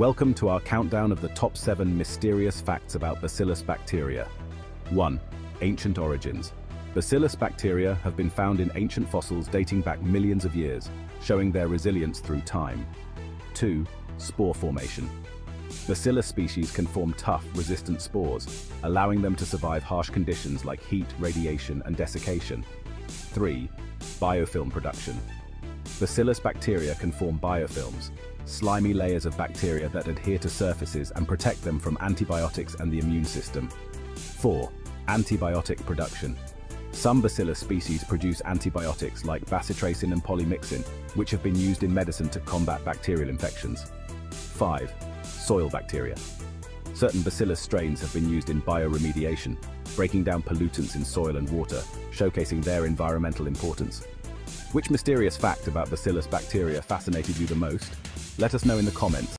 Welcome to our countdown of the top 7 mysterious facts about Bacillus bacteria. 1. Ancient origins. Bacillus bacteria have been found in ancient fossils dating back millions of years, showing their resilience through time. 2. Spore formation. Bacillus species can form tough, resistant spores, allowing them to survive harsh conditions like heat, radiation, and desiccation. 3. Biofilm production. Bacillus bacteria can form biofilms, slimy layers of bacteria that adhere to surfaces and protect them from antibiotics and the immune system. 4. Antibiotic production. Some Bacillus species produce antibiotics like bacitracin and polymyxin, which have been used in medicine to combat bacterial infections. 5. Soil bacteria. Certain Bacillus strains have been used in bioremediation, breaking down pollutants in soil and water, showcasing their environmental importance. Which mysterious fact about Bacillus bacteria fascinated you the most? Let us know in the comments.